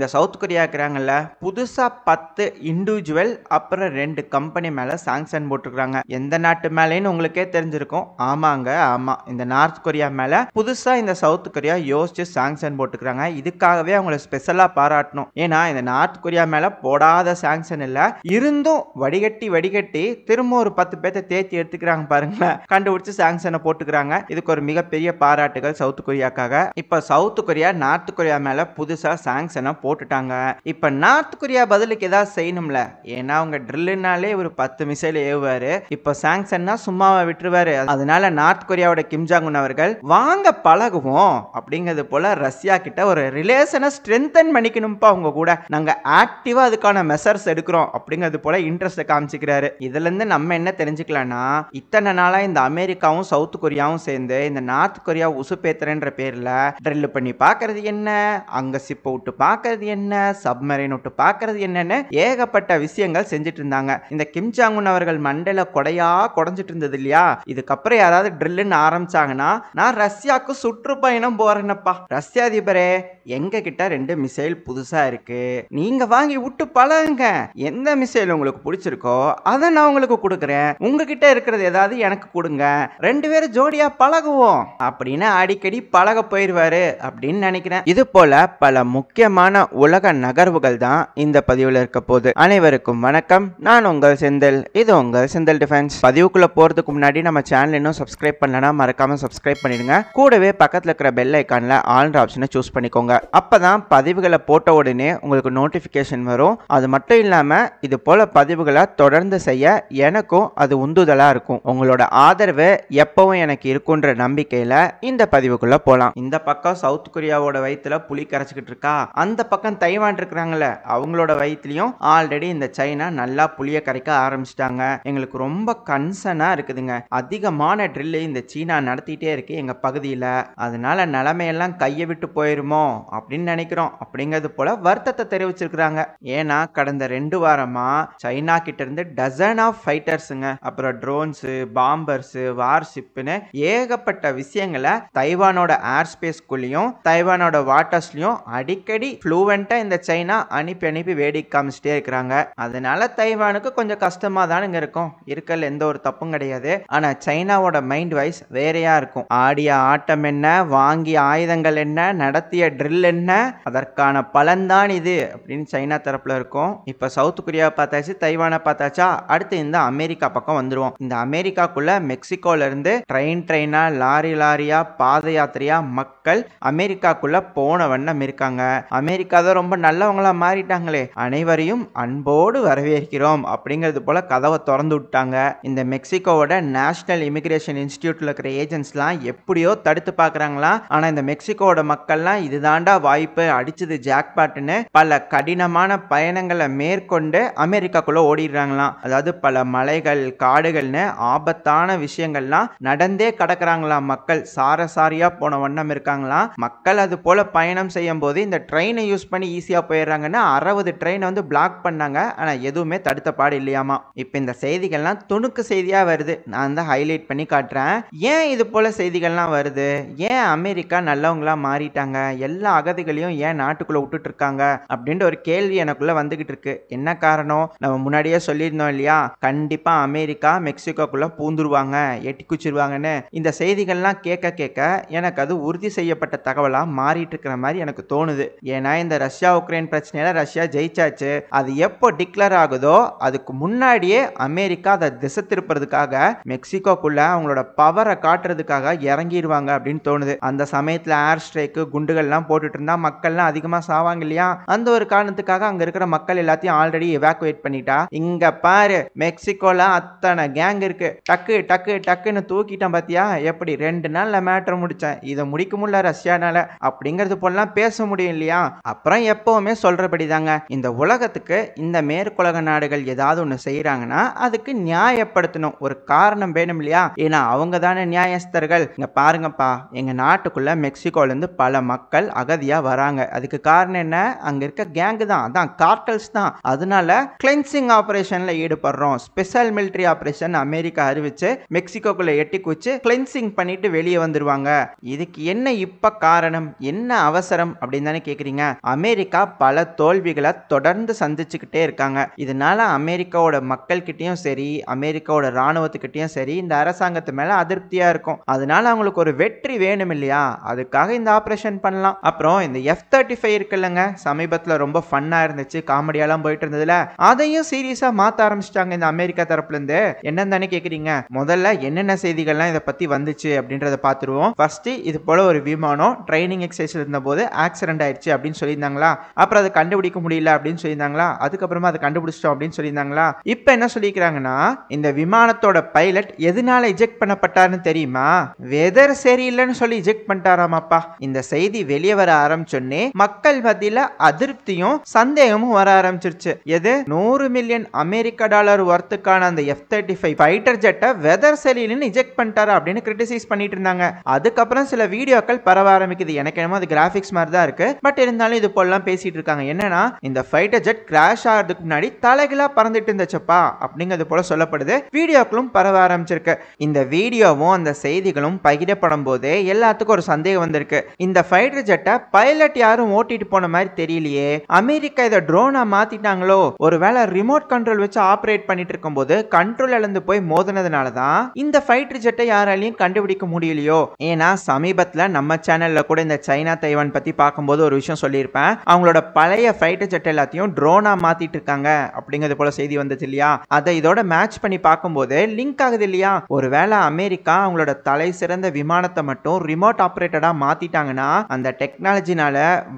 இந்த south Korea இருக்கிறாங்கல்ல புதுசாக பத்து இண்டிவிஜுவல் அப்புறம் ரெண்டு கம்பெனி மேலே சாங்ஷன் போட்டிருக்காங்க எந்த நாட்டு மேலேன்னு உங்களுக்கே தெரிஞ்சிருக்கும். ஆமாங்க ஆமா. இந்த நார்த் கொரியா மேலே புதுசாக இந்த சவுத் கொரியா யோசிச்சு சாங்ஷன் போட்டுக்கிறாங்க இதுக்காகவே அவங்கள ஸ்பெஷலாக பாராட்டணும். ஏன்னா இந்த நார்த் கொரியா மேலே போடாத சாங்ஷன் இல்லை. இருந்தும் வடிகட்டி வடிகட்டி திரும்ப ஒரு பத்து பேர்த்த தேத்தி எடுத்துக்கிறாங்க பாருங்களேன். கண்டுபிடிச்சு சாங்ஷனை போட்டுக்கிறாங்க. இதுக்கு ஒரு மிகப்பெரிய பாராட்டுகள் சவுத் கொரியாக்காக. இப்போ சவுத் கொரியா நார்த் கொரியா மேலே புதுசாக சாங்ஷனை போட்டுட்டாங்க. இப்போ நார்த் கொரியா பதிலுக்கு ஏதாவது செய்யணும்ல? ஏன்னா அவங்க ட்ரில்லுனாலே ஒரு பத்து மிசைல் ஏவுவார். இப்போ சாங்ஷன்னா சும்மாவை விட்டுருவாரு. அதனால நார்த் கொரியாவோட கிம்ஜாங்குன் அவர்கள் வாங்க பழகுவோம். அப்படிங்கிறது போல ரஷ்யா கிட்ட ஒரு ரிலேஷனை ஸ்ட்ரென்தன் பண்ணிக்கணும்ப்பா அவங்க கூட. நாங்க ஆக்டிவாக அதுக்கான மெசர்ஸ் எடுக்கிறோம் அப்படிங்கிறது போல இன்ட்ரெஸ்ட் காமிச்சிக்கிறாரு. இதுல இருந்து நம்ம என்ன தெரிஞ்சுக்கலாம்னா இத்தனை நாளா இந்த அமெரிக்காவும் சவுத் கொரியாவும் சேர்ந்து இந்த நார்த் கொரியா உசுப்பேத்துறன்ற பேர்ல ட்ரில் பண்ணி பார்க்கறது என்ன? அங்க சிப்பை விட்டு பார்க்கறது என்ன? சப்மரைன் விட்டு பார்க்கறது என்னன்னு ஏகப்பட்ட விஷயங்கள் செஞ்சுட்டு இருந்தாங்க இந்த கிம் அவர்கள் மண்டையில கொடையா குடஞ்சிட்டு இருந்தது இல்லையா இதுக்கப்புறம் யாராவது ட்ரில்லுன்னு ஆரம்பிச்சாங்கன்னா நான் ரஷ்யாவுக்கு சுற்றுப்பயணம் போறேனப்பா ரஷ்யா அதிபரே எங்க கிட்ட ரெண்டு மிசைல் புதுசா இருக்கு. நீங்க வாங்கி விட்டு பழகுங்க. எந்த மிசைல் உங்களுக்கு பிடிச்சிருக்கோ அதை நான் உங்களுக்கு கொடுக்குறேன். உங்ககிட்ட இருக்கிறது ஏதாவது எனக்கு கொடுங்க. ரெண்டு பேரும் ஜோடியா பழகுவோம். அப்படின்னு அடிக்கடி பழக போயிருவாரு அப்படின்னு நினைக்கிறேன். இது போல பல முக்கியமான உலக நகர்வுகள் தான் இந்த பதிவில் இருக்க போது அனைவருக்கும் வணக்கம். நான் உங்கள் செந்தில். இது உங்கள் செந்தில் டிஃபென்ஸ். பதிவுக்குள்ள போறதுக்கு முன்னாடி நம்ம சேனல் இன்னும் சப்ஸ்கிரைப் பண்ணலனா மறக்காம சப்ஸ்கிரைப் பண்ணிடுங்க. கூடவே பக்கத்தில் இருக்கிற பெல் ஐக்கான்ல ஆல்ன்ற ஆப்ஷனை சூஸ் பண்ணிக்கோங்க. அப்பதான் பதிவுகளை போட்ட உடனே உங்களுக்கு நோட்டிபிகேஷன் வரும். அது மட்டும் இல்லாம இது போல பதிவுகளை தொடர்ந்து செய்ய எனக்கும் அது உந்துதலா இருக்கும். உங்களோட ஆதரவு எப்பவும் எனக்கு இருக்குன்ற நம்பிக்கையில இந்த பதிவுக்குள்ள போலாம். இந்த பக்கம் சவுத் கொரியாவோட வயிற்றுல புலி கரைச்சிக்கிட்டு இருக்கா? அந்த பக்கம் தைவான் இருக்கிறாங்கல்ல அவங்களோட வயிற்றுலையும் ஆல்ரெடி இந்த சைனா நல்லா புளிய கரைக்க ஆரம்பிச்சிட்டாங்க. எங்களுக்கு ரொம்ப கன்சர்னாக இருக்குதுங்க. அதிகமான ட்ரில்லு இந்த சீனா நடத்திட்டே இருக்கு எங்கள் பகுதியில். அதனால நிலைமையெல்லாம் கையை விட்டு போயிருமோ அப்படின்னு நினைக்கிறோம். அப்படிங்கிறது போல வருத்தத்தை தெரிவிச்சிருக்கிறாங்க. ஏன்னா கடந்த ரெண்டு வாரமாக சைனா கிட்ட இருந்து டசன் ஆஃப் ஃபைட்டர்ஸுங்க அப்புறம் ட்ரோன்ஸு பாம்பர்ஸு வார்ஷிப்னு ஏகப்பட்ட விஷயங்களை தைவானோட ஏர் ஸ்பேஸ்குள்ளேயும் தைவானோட வாட்டர்ஸ்லையும் அடிக்கடி ஃப்ளூவெண்டா இந்த சைனா அனுப்பி அனுப்பி வேடிக்கை காமிச்சிட்டே இருக்கிறாங்க. அதனால தைவானுக்கு கொஞ்சம் கஷ்டமா தானுங்க இருக்கும். இருக்கல எந்த ஒரு தப்பும் கிடையாது. ஆனால் சைனாவோட மைண்ட் வைஸ் வேறையா இருக்கும். ஆடிய ஆட்டம் என்ன? வாங்கிய ஆயுதங்கள் என்ன? நடத்திய ட்ரில் என்ன? அதற்கான பலன்தான் இது அப்படின்னு சைனா தரப்புல இருக்கும். இப்போ சவுத் கொரியா பார்த்தாச்சு தைவானை பார்த்தாச்சா? அடுத்து இந்த அமெரிக்கா பக்கம் வந்துருவோம். இந்த அமெரிக்காக்குள்ள மெக்சிகோல இருந்து ட்ரெயின் ட்ரெயினா லாரி லாரியா பாத யாத்திரையா மக்கள் அமெரிக்காக்குள்ள போன வண்ணம் இருக்காங்க. அமெரிக்கா கதை ரொம்ப நல்லவங்களா மாறிட்டாங்களே. அனைவரையும் அன்போடு வரவேற்கிறோம் அப்படிங்கிறது போல கதவை திறந்து விட்டாங்க. இந்த மெக்சிகோவோட நேஷனல் இமிகிரேஷன் இன்ஸ்டியூட்ல இருக்கிற ஏஜென்ட்ஸ்லாம் எப்படியோ தடுத்து பார்க்கறாங்களா ஆனா இந்த மெக்சிகோவோட மக்கள்லாம் இதுதாண்டா வாய்ப்பு அடிச்சது ஜாக்பாட்டுன்னு பல கடினமான பயணங்களை மேற்கொண்டு அமெரிக்காக்குள்ள ஓடிடுறாங்களாம். அதாவது பல மலைகள் காடுகள்னு ஆபத்தான விஷயங்கள்லாம் நடந்தே கடக்குறாங்களாம் மக்கள். சாரசாரியா போன வண்ணம் இருக்காங்களாம். மக்கள் அது போல பயணம் செய்யும் போது இந்த ட்ரெயினை யூஸ் பண்ணி ஈஸியாக போயிடுறாங்கன்னு அறுபது ட்ரெயினை வந்து பிளாக் பண்ணாங்க. ஆனால் எதுவுமே தடுத்த பாடு இல்லையாமா. இப்போ இந்த செய்திகள்லாம் துணுக்கு செய்தியாக வருது. நான் தான் ஹைலைட் பண்ணி காட்டுறேன். ஏன் இது போல செய்திகள்லாம் வருது? ஏன் அமெரிக்கா நல்லவங்களா மாறிட்டாங்க? எல்லா அகதிகளையும் ஏன் நாட்டுக்குள்ளே விட்டுட்டு இருக்காங்க அப்படின்ற ஒரு கேள்வி எனக்குள்ளே வந்துகிட்டு இருக்கு. என்ன காரணம்? நம்ம முன்னாடியே சொல்லியிருந்தோம் இல்லையா? கண்டிப்பாக அமெரிக்கா மெக்சிகோக்குள்ளே பூந்துருவாங்க எட்டி குச்சிருவாங்கன்னு. இந்த செய்திகள்லாம் கேட்க கேட்க எனக்கு அது உறுதி செய்யப்பட்ட தகவலாக மாறிட்டு இருக்கிற மாதிரி எனக்கு தோணுது. ஏன்னா இந்த இந்த ரஷ்யா உக்ரைன் பிரச்சனையில் ரஷ்யா ஜெயிச்சாச்சு. அது எப்போ டிக்ளேர் ஆகுதோ அதுக்கு முன்னாடியே அமெரிக்கா அதை திசை திருப்புறதுக்காக மெக்சிகோக்குள்ள அவங்களோட பவரை காட்டுறதுக்காக இறங்கிடுவாங்க அப்படின்னு தோணுது. அந்த சமயத்தில் ஏர் ஸ்ட்ரைக்கு குண்டுகள்லாம் போட்டுட்டு இருந்தா மக்கள்லாம் அதிகமாக சாவாங்க இல்லையா? அந்த ஒரு காரணத்துக்காக அங்கே இருக்கிற மக்கள் எல்லாத்தையும் ஆல்ரெடி எவாக்குவேட் பண்ணிட்டா. இங்க பாரு மெக்சிகோல அத்தனை கேங் இருக்கு. டக்கு டக்கு டக்குன்னு தூக்கிட்டேன் பாத்தியா? எப்படி ரெண்டு நாள்ல மேட்டர் முடிச்சேன். இதை முடிக்க முடியல ரஷ்யானால. அப்படிங்கிறது போலாம் பேச முடியும் இல்லையா? அப்புறம் எப்பவுமே சொல்கிறபடி தாங்க இந்த உலகத்துக்கு இந்த மேற்குலக நாடுகள் ஏதாவது ஒன்று செய்கிறாங்கன்னா அதுக்கு நியாயப்படுத்தணும். ஒரு காரணம் வேணும் இல்லையா? ஏன்னா அவங்க தானே நியாயஸ்தர்கள். இங்கே பாருங்கப்பா எங்கள் நாட்டுக்குள்ளே மெக்சிகோலேருந்து பல மக்கள் அகதியாக வராங்க. அதுக்கு காரணம் என்ன? அங்கே இருக்க கேங்கு தான். அதான் கார்டல்ஸ் தான். அதனால கிளென்சிங் ஆப்ரேஷனில் ஈடுபடுறோம். ஸ்பெஷல் மிலிட்டரி ஆப்ரேஷன் அமெரிக்கா அறிவிச்சு மெக்சிகோக்குள்ளே எட்டி குச்சி கிளென்சிங் பண்ணிட்டு வெளியே வந்துருவாங்க. இதுக்கு என்ன இப்போ காரணம்? என்ன அவசரம்? அப்படின்னு தானே கேட்குறீங்க அமெரிக்கா பல தோல்விகளை தொடர்ந்து சந்திச்சுக்கிட்டே இருக்காங்க. இதனால அமெரிக்காவோட மக்கள்கிட்டயும் சரி அமெரிக்காவோட இராணுவத்துக்கிட்டையும் சரி இந்த அரசாங்கத்து மேல அதிருப்தியா இருக்கும். அதனால அவங்களுக்கு ஒரு வெற்றி வேணும் இல்லையா? அதுக்காக இந்த ஆபரேஷன் பண்ணலாம். அப்புறம் இந்த எஃப் தேர்ட்டி ஃபைவ் இருக்குல்லங்க. சமீபத்தில் ரொம்ப ஃபன்னா இருந்துச்சு. காமெடியெல்லாம் போயிட்டு இருந்ததுல அதையும் சீரியஸா மாத்த ஆரம்பிச்சிட்டாங்க இந்த அமெரிக்கா தரப்புல இருந்து என்னன்னு தானே கேக்குறீங்க? முதல்ல என்னென்ன செய்திகள்லாம் இதை பத்தி வந்துச்சு அப்படின்றத பார்த்துருவோம் ஃபர்ஸ்ட் இது போல ஒரு விமானம் ட்ரைனிங் எக்ஸசைஸ் இருந்த போது ஆக்சிடென்ட் ஆயிடுச்சு அப்படின்னு சொல்லி சொல்லியிருந்தாங்களா? அப்புறம் அதை கண்டுபிடிக்க முடியல அப்படின்னு சொல்லியிருந்தாங்களா? அதுக்கப்புறமா அதை கண்டுபிடிச்சிட்டோம் அப்படின்னு சொல்லியிருந்தாங்களா? இப்போ என்ன சொல்லியிருக்கிறாங்கன்னா இந்த விமானத்தோட பைலட் எதனால இஜெக்ட் பண்ணப்பட்டாருன்னு தெரியுமா? வெதர் சரியில்லைன்னு சொல்லி இஜெக்ட் பண்ணிட்டாராமாப்பா. இந்த செய்தி வெளியே வர ஆரம்பிச்சோன்னே மக்கள் மத்தியில அதிருப்தியும் சந்தேகமும் வர ஆரம்பிச்சிருச்சு. எது? நூறு மில்லியன் அமெரிக்க டாலர் ஒர்த்துக்கான அந்த எஃப் தேர்ட்டி ஃபைவ் ஃபைட்டர் ஜெட்டை வெதர் சரியில்லைன்னு இஜெக்ட் பண்ணிட்டாரா அப்படின்னு கிரிட்டிசைஸ் பண்ணிட்டு இருந்தாங்க. அதுக்கப்புறம் சில வீடியோக்கள் பரவ ஆரம்பிக்குது. எனக்கு என்னமோ அது கிராஃபிக்ஸ் மாதிரி தான் இருக்கு. பட் இருந்தாலும் இது போலலாம் பேசிட்டு இருக்காங்க. என்னன்னா இந்த ஃபைட்டர் ஜெட் கிராஷ் ஆகிறதுக்கு முன்னாடி தலைகளா பறந்துட்டு இருந்துச்சப்பா அப்படிங்கிறது போல சொல்லப்படுது. வீடியோக்களும் பரவ ஆரம்பிச்சிருக்கு. இந்த வீடியோவும் அந்த செய்திகளும் பகிரப்படும் போதே எல்லாத்துக்கும் ஒரு சந்தேகம் வந்திருக்கு. இந்த ஃபைட்டர் ஜெட்டை பைலட் யாரும் ஓட்டிட்டு போன மாதிரி தெரியலையே. அமெரிக்கா இதை ட்ரோனா மாத்திட்டாங்களோ? ஒருவேளை ரிமோட் கண்ட்ரோல் வச்சு ஆப்ரேட் பண்ணிட்டு இருக்கும்போது கண்ட்ரோல் இழந்து போய் மோதினதுனால தான் இந்த ஃபைட்டர் ஜெட்டை யாராலையும் கண்டுபிடிக்க முடியலையோ? ஏன்னா சமீபத்துல நம்ம சேனல்ல கூட இந்த சைனா தைவான் பத்தி பார்க்கும்போது ஒரு விஷயம் சொல்லியிருப்பேன் அவங்களோட பழைய ஃபைட்டர் ஜெட் எல்லாத்தையும் ட்ரோனா மாத்திட்டு இருக்காங்க. அப்படிங்கிறது போல செய்தி வந்துச்சு இல்லையா? அதை இதோட மேட்ச் பண்ணி பார்க்கும்போது லிங்க் ஆகுது இல்லையா? ஒருவேளை அமெரிக்கா அவங்களோட தலை சிறந்த விமானத்தை மட்டும் ரிமோட் ஆப்ரேட்டடாக மாத்திட்டாங்கன்னா அந்த டெக்னாலஜினால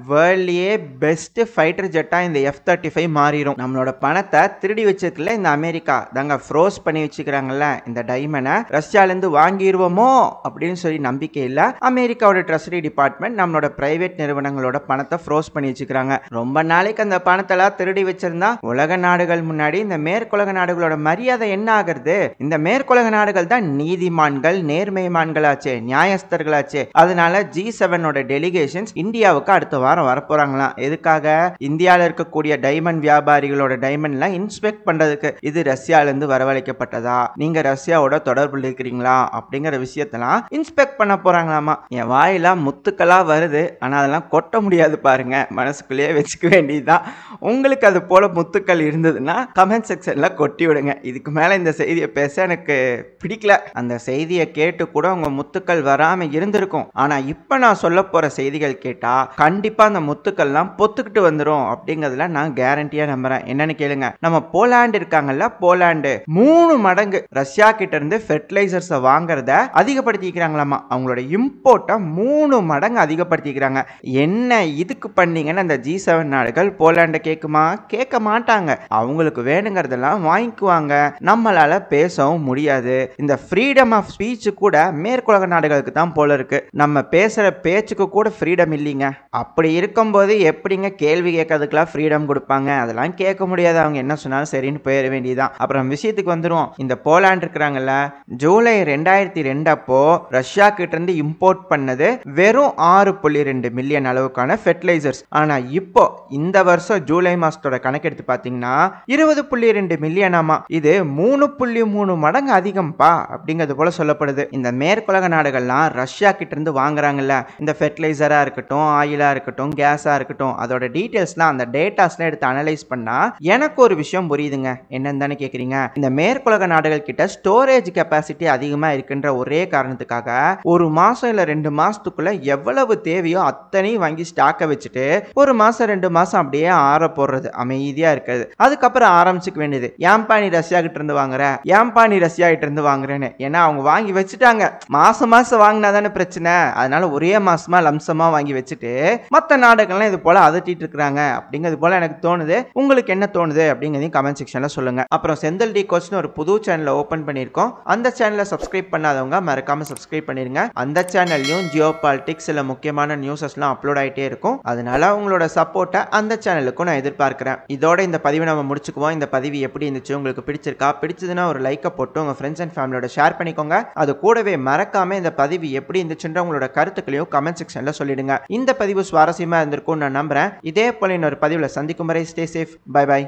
வேர்ல்ட்லயே பெஸ்ட் ஃபைட்டர் ஜெட்டா இந்த எஃப் தேர்ட்டி ஃபைவ் மாறிடும் நம்மளோட பணத்தை திருடி வச்சதுல இந்த அமெரிக்கா. தாங்க ஃப்ரோஸ் பண்ணி வச்சுக்கிறாங்கல்ல இந்த டைமண்டை ரஷ்யாலேருந்து வாங்கிடுவோமோ அப்படின்னு சொல்லி நம்பிக்கை இல்லை. அமெரிக்காவோட ட்ரெஸரி டிபார்ட்மெண்ட் நம்மளோட பிரைவேட் நிறுவனங்களோட பணத்தை ஃப்ரோஸ் பண்ணி வச்சுக்கிறாங்க. ரொம்ப நாளைக்கு அந்த பணத்தெல்லாம் திருடி வச்சிருந்தா உலக நாடுகள் முன்னாடி இந்த மேற்குலக நாடுகளோட மரியாதை என்ன ஆகுறது? இந்த மேற்குலக நாடுகள் தான் நீதிமான்கள் நேர்மைமான்களாச்சு நியாயஸ்தர்களாச்சே. அதனால ஜி செவனோட டெலிகேஷன்ஸ் இந்தியாவுக்கு அடுத்த வாரம் வரப்போறாங்களாம். எதுக்காக? இந்தியாவில் இருக்கக்கூடிய டைமண்ட் வியாபாரிகளோட டைமண்ட்லாம் இன்ஸ்பெக்ட் பண்றதுக்கு. இது ரஷ்யால இருந்து வரவழைக்கப்பட்டதா? நீங்க ரஷ்யாவோட தொடர்பு இருக்கிறீங்களா? அப்படிங்கிற விஷயத்தெல்லாம் இன்ஸ்பெக்ட் பண்ண போறாங்களாமா. என் வாயெல்லாம் முத்துக்களா வருது. ஆனா அதெல்லாம் கொட்ட முடியாது பாருங்க. மனசுக்குள்ளேயே வச்சுக்க வேண்டியதுதான். உங்களுக்கு அது போல முத்துக்கள் இருந்ததுன்னா கமெண்ட் செக்ஷன்ல கொட்டி விடுங்க. இதுக்கு மேல இந்த செய்தியை பேச எனக்கு பிடிக்கல. அந்த செய்தியை கேட்டு கூட உங்க முத்துக்கள் வராம இருந்திருக்கும். ஆனா இப்ப நான் சொல்ல போற செய்திகள் கேட்டா கண்டிப்பா அந்த முத்துக்கள்லாம் பொத்துக்கிட்டு வந்துடும் அப்படிங்கிறதுல நான் கேரண்டியா நம்புறேன். என்னன்னு கேளுங்க. நம்ம போலாண்டு இருக்காங்கல்ல போலாண்டு. மூணு மடங்கு ரஷ்யா கிட்ட இருந்து ஃபெர்டிலைசர்ஸை வாங்குறத அதிகப்படுத்திக்கிறாங்களாமா. அவங்களோட இம்போர்ட்டை மூணு மடங்கு அதிகப்படுத்திக்கிறாங்க. என்ன இதுக்கு பண்ணீங்கன்னு அந்த ஜி செவன் நாடுகள் போலாண்டை கேட்குமா கேட்க மாட்டாங்க. அவங்களுக்கு வேணுங்கிறதெல்லாம் வாங்கிக்குவாங்க. நம்மளால பேசவும் முடியாது. இந்த ஃப்ரீடம் ஆஃப் ஸ்பீச் கூட மேற்குலக நாடுகளுக்கு தான் போல இருக்கு. நம்ம பேசுற பேச்சுக்கு கூட ஃப்ரீடம் இல்லைங்க. அப்படி இருக்கும்போது எப்படிங்க கேள்வி கேட்கறதுக்கெல்லாம் ஃப்ரீடம் கொடுப்பாங்க? அதெல்லாம் கேட்க முடியாது. அவங்க என்ன சொன்னாலும் சரின்னு போயிட வேண்டியதுதான். அப்புறம் விஷயத்துக்கு வந்துடும் இந்த போலாண்ட் இருக்கிறாங்கல்ல ஜூலை ரெண்டாயிரத்தி ரெண்டு அப்போ ரஷ்யா கிட்ட இருந்து இம்போர்ட் பண்ணது வெறும் ஆறு புள்ளி ரெண்டு மில்லியன் அளவுக்கான ஃபெர்டிலைசர்ஸ் ஆனா இப்போ இந்த வருஷம் ஜூலை மாசத்தோட கணக்கெடுத்து பாத்தீங்கன்னா இருபது புள்ளி ரெண்டு மில்லியனாமா இது மூணு புள்ளி மூணு மடங்கு அதிகம்ப்பா அப்படிங்கிறது போல சொல்லப்படுது. இந்த மேற்குலக நாடுகள்லாம் ரஷ்யா கிட்ட இருந்து வாங்குறாங்கல்ல. இந்த ஃபெர்டிலைசரா இருக்கட்டும் ஆயிலா இருக்கட்டும் கேஸா இருக்கட்டும் அதோட டீட்டெயில்ஸ்லாம் அந்த டேட்டாஸ்லாம் எடுத்து அனலைஸ் பண்ணா எனக்கு ஒரு விஷயம் புரியுதுங்க. என்னன்னு தானே கேக்குறீங்க? இந்த மேற்குலக நாடுகள் கிட்ட ஸ்டோரேஜ் கெப்பாசிட்டி அதிகமா இருக்குன்ற ஒரே காரணத்துக்காக ஒரு மாசம் இல்ல ரெண்டு மாசத்துக்குள்ள எவ்வளவு தேவையோ அத்தனையும் வாங்கி ஸ்டாக்கை வச்சுட்டு ஒரு மாசம் ரெண்டு மாசம் அப்படியே ஆற போடுறது. அமைதியா இருக்கிறது. அதுக்கப்புறம் ஆரம்பிச்சுக்க வேண்டியது ஏன்பா நீ ரஷ்யா கிட்ட இருந்து வாங்குற? ஏன்பா நீ ரஷ்யா கிட்ட இருந்து வாங்குறேன்னு? ஏன்னா அவங்க வாங்கி வச்சுட்டாங்க. மாசம் மாசம் வாங்கினா தானே பிரச்சனை. அதனால ஒரே மாசமா லம்சமா வாங்கி வச்சுட்டு மற்ற நாடுகள்லாம் இது போல அதட்டிட்டு இருக்கிறாங்க. அப்படிங்கிறது போல எனக்கு தோணுது. உங்களுக்கு என்ன தோணுது அப்படிங்கிறதையும் கமெண்ட் செக்ஷன்ல சொல்லுங்க. அப்புறம் செந்தில் டி கோச்னு ஒரு புது சேனலை ஓபன் பண்ணியிருக்கோம். அந்த சேனலை சப்ஸ்கிரைப் பண்ணாதவங்க மறக்காம சப்ஸ்கிரைப் பண்ணிருங்க. அந்த சேனல்லையும் ஜியோ பாலிடிக்ஸ் சில முக்கியமான நியூஸஸ்லாம் அப்லோட் ஆகிட்டே இருக்கும். அதனால உங்களோட சப்போர்ட்டை அந்த சேனலுக்கும் நான் எதிர்பார்க்குறேன். இதோட இந்த பதிவை நம்ம முடிச்சுக்குவோம். இந்த பதிவு எப்படி இருந்துச்சு உங்களுக்கு பிடிச்சிருக்கா பிடிச்சதுன்னா ஒரு லைக்கை போட்டு உங்கள் ஃப்ரெண்ட்ஸ் அண்ட் ஃபேமிலியோட ஷேர் பண்ணிக்கோங்க. அது கூடவே மறக்காம இந்த பதிவு எப்படி இருந்துச்சுன்ற உங்களோட கருத்துக்களையும் கமெண்ட் செக்ஷனில் சொல்லிடுங்க. இந்த பதிவு சுவாரஸ்யமாக இருந்திருக்கும் நான் நம்புறேன். இதே போல இன்னொரு பதிவில் சந்திக்கும் வரை ஸ்டே சேஃப் பை பை